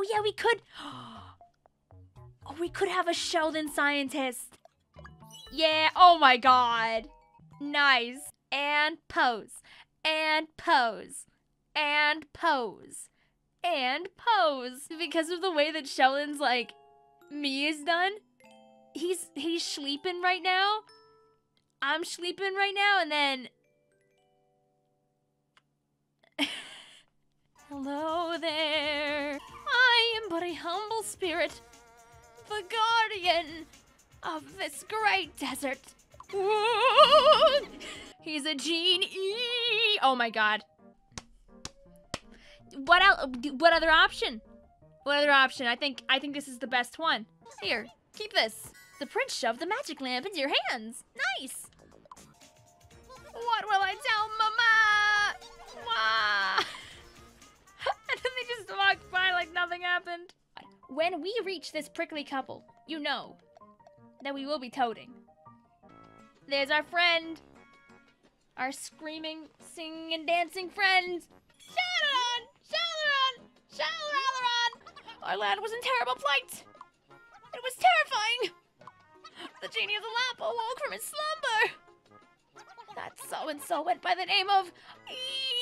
Oh yeah, we could. Oh, we could have a Sheldon scientist. Yeah. Oh my god. Nice. And pose. And pose. And pose. And pose. Because of the way that Sheldon's like me is done. He's he's sleeping right now. I'm sleeping right now and then Hello there. I am but a humble spirit, the guardian of this great desert. He's a genie. Oh my god. What else? What other option? What other option? I think I think this is the best one. Here, keep this. The prince shoved the magic lamp into your hands. Nice. What will I tell Mama? Wah. Walked by like nothing happened. When we reach this prickly couple, you know that we will be toting. There's our friend. Our screaming, singing, and dancing friend. Shadowrun! Shadowrun! Shadowrun! Our lad was in terrible plight. It was terrifying. The genie of the lamp awoke from his slumber. That so-and-so went by the name of... E-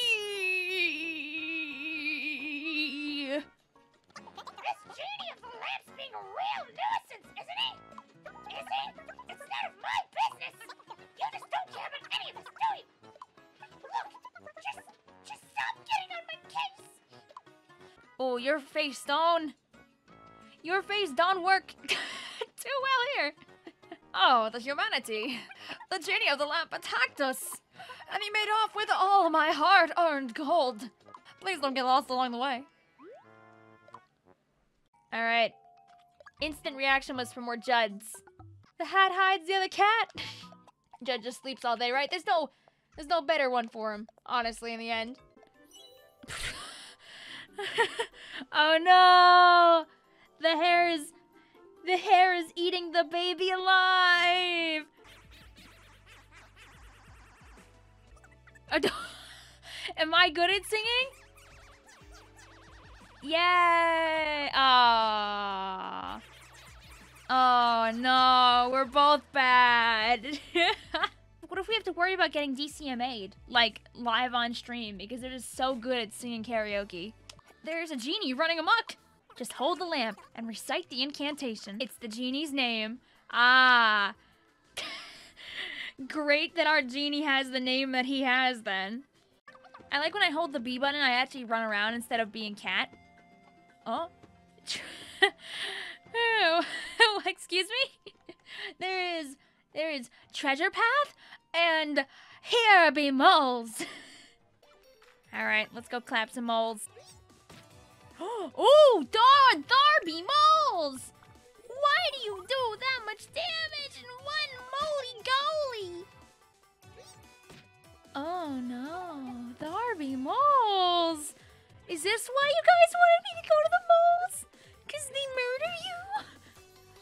your face don't. Your face don't work too well here. Oh, the humanity. The genie of the lamp attacked us. And he made off with all my hard-earned gold. Please don't get lost along the way. Alright. Instant reaction was for more Judds. The hat hides the other cat. Judd just sleeps all day, right? There's no there's no better one for him, honestly, in the end. Oh no! The hair is the hair is eating the baby alive. Am I good at singing? Yay! Ah. Oh no, we're both bad. what if we have to worry about getting DCMA'd, like live on stream, because they're just so good at singing karaoke? There's a genie running amok. Just hold the lamp and recite the incantation. It's the genie's name. Ah. Great that our genie has the name that he has then. I like when I hold the B button, I actually run around instead of being cat. Oh. oh. Excuse me? there is there is treasure path and here be moles. Alright, let's go clap some moles. oh, Dar Darby moles! Why do you do that much damage in one moly goalie? Oh no, Darby moles! Is this why you guys wanted me to go to the moles? Cause they murder you?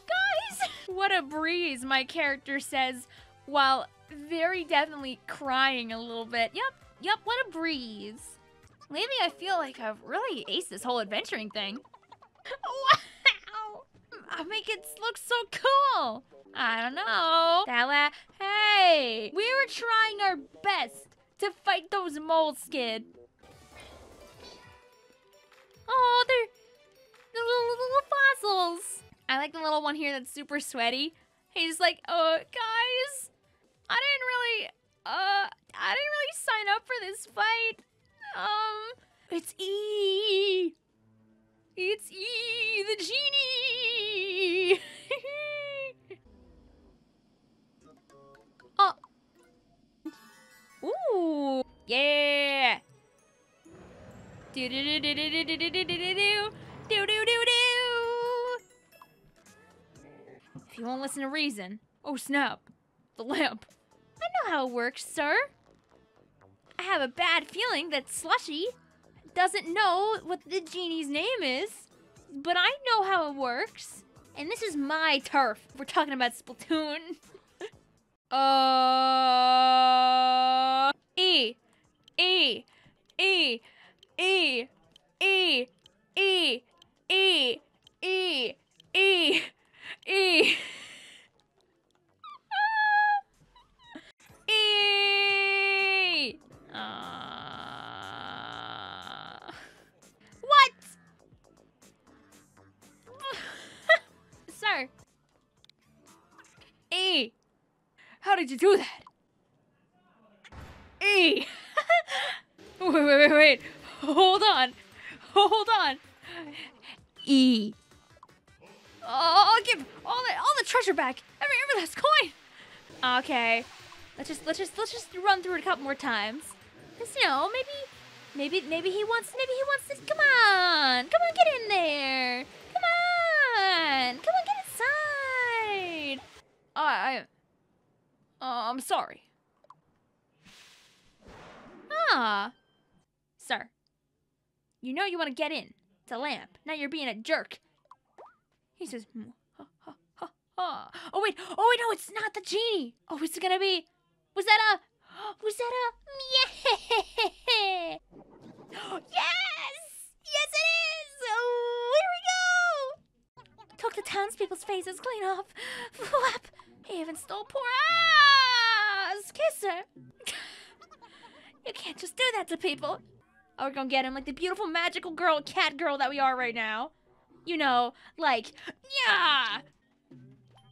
Guys! What a breeze, my character says, while very definitely crying a little bit. Yep, yep, what a breeze. Lately, I feel like I've really aced this whole adventuring thing. Wow! I make it look so cool. I don't know. Della, hey! We were trying our best to fight those moles, Skid. Oh, they're, they're little, little fossils. I like the little one here that's super sweaty. He's like, oh, guys, I didn't really, uh, I didn't really sign up for this fight. Um, it's E. It's E, the genie. oh. Ooh. Yeah. Do do do do do do do do do do do do do do do. If you won't listen to reason, oh snap, the lamp. I know how it works, sir. I have a bad feeling that Slushy doesn't know what the genie's name is, but I know how it works. And this is my turf. We're talking about Splatoon. uh, E, E, E, E, E, E, E. E. E. E. E. did you do that? E. wait, wait, wait, wait. Hold on. Hold on. E. Oh, I'll give all the all the treasure back. Every every last coin. Okay. Let's just let's just let's just run through it a couple more times. Cause you know maybe maybe maybe he wants maybe he wants this. Come on, come on, get in there. Come on, come on, get inside. I, I uh, I'm sorry. Ah, sir. You know you want to get in. It's a lamp. Now you're being a jerk. He says, "Hmm, ha, ha, ha, ha." Oh wait, oh wait, no, it's not the genie. Oh, it's gonna be. Was that a? Was that a? Yeah. yes, yes it is. Oh, here we go. Took the townspeople's faces clean off. Flap. He even stole poor ass. Her. you can't just do that to people. Oh, we're gonna get him like the beautiful magical girl, cat girl that we are right now. You know, like, yeah.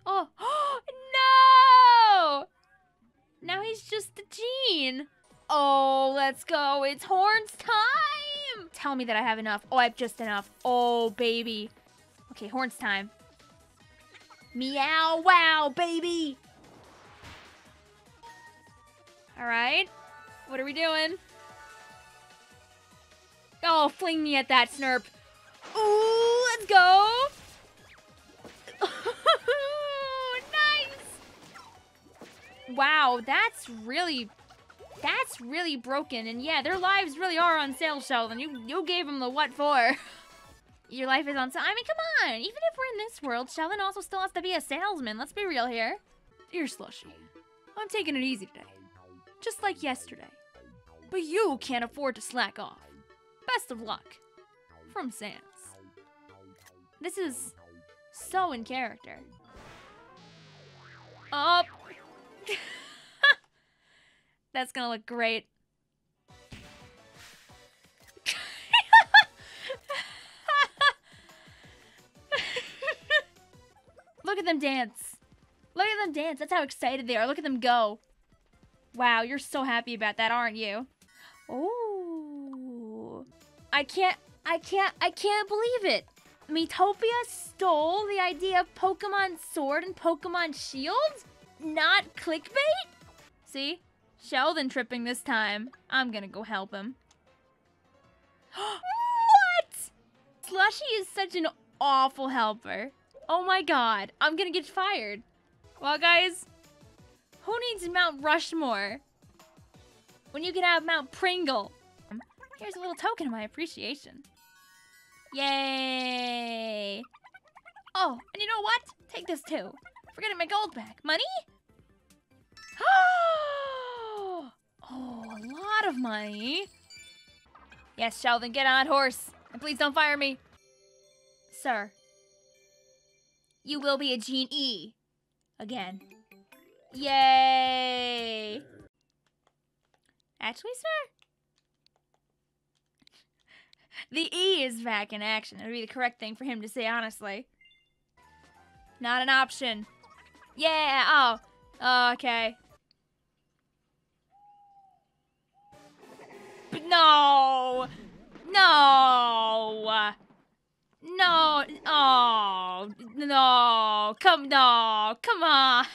Oh, no! Now he's just a gene. Oh, let's go. It's horns time. Tell me that I have enough. Oh, I have just enough. Oh, baby. Okay, horns time. Meow wow, baby. All right. What are we doing? Oh, fling me at that snurp. Ooh, let's go. nice. Wow, that's really, that's really broken. And yeah, their lives really are on sale, Sheldon. You, you gave them the what for. Your life is on sale. I mean, come on. Even if we're in this world, Sheldon also still has to be a salesman. Let's be real here. Dear Slushy, I'm taking it easy today. Just like yesterday. But you can't afford to slack off. Best of luck. From Sans. This is so in character. Up. That's gonna look great. Look at them dance. Look at them dance. That's how excited they are. Look at them go. Wow, you're so happy about that, aren't you? Oh. I can't, I can't, I can't believe it. Miitopia stole the idea of Pokemon Sword and Pokemon Shield? Not clickbait? See? Sheldon tripping this time. I'm gonna go help him. what? Slushy is such an awful helper. Oh my god, I'm gonna get fired. Well, guys, who needs Mount Rushmore when you can have Mount Pringle? Here's a little token of my appreciation. Yay! Oh, and you know what? Take this too. For getting my gold back. Money? oh, a lot of money. Yes, Sheldon, get on horse. And please don't fire me. Sir, you will be a Gene E. Again. Yay! Actually, sir? The E is back in action. It would be the correct thing for him to say, honestly. Not an option. Yeah, oh. oh okay. But no! No! No! Oh! No! Come, no! Come on!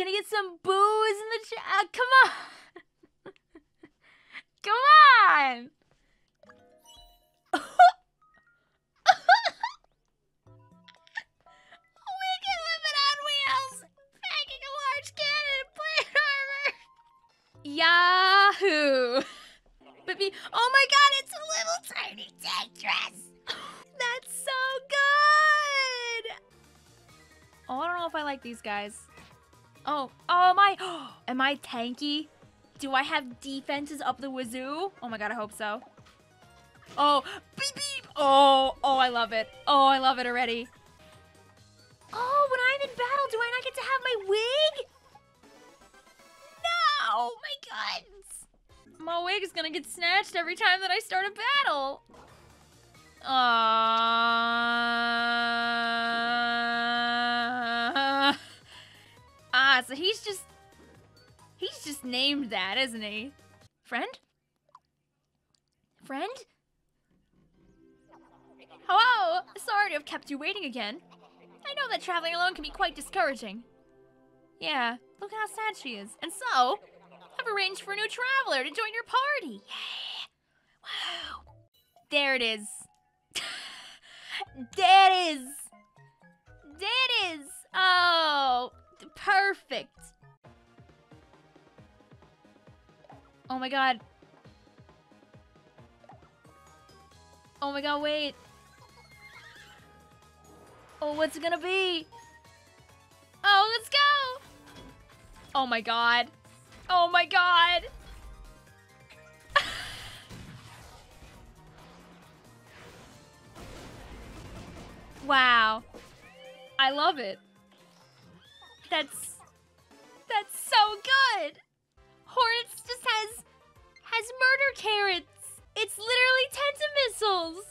Can I get some booze in the chat? Uh, come on! come on! Yahoo! But be- oh my god, it's a little tiny tank dress! That's so good! Oh, I don't know if I like these guys. Oh, oh, am I, am I tanky? Do I have defenses up the wazoo? Oh my god, I hope so. Oh, beep beep. Oh, oh, I love it. Oh, I love it already. Oh, when I'm in battle, do I not get to have my wig? No, my god. My wig is gonna get snatched every time that I start a battle. Uh, so he's just... He's just named that, isn't he? Friend? Friend? Hello! Sorry to have kept you waiting again. I know that traveling alone can be quite discouraging. Yeah, look how sad she is. And so, I've arranged for a new traveler to join your party. Yeah! Wow! There it is. there it is. There it is. Oh, perfect. Oh my god. Oh my god, wait. Oh, what's it gonna be? Oh, let's go! Oh my god. Oh my god. wow. I love it. That's that's so good. Hornets just has has murder carrots. It's literally tenta missiles.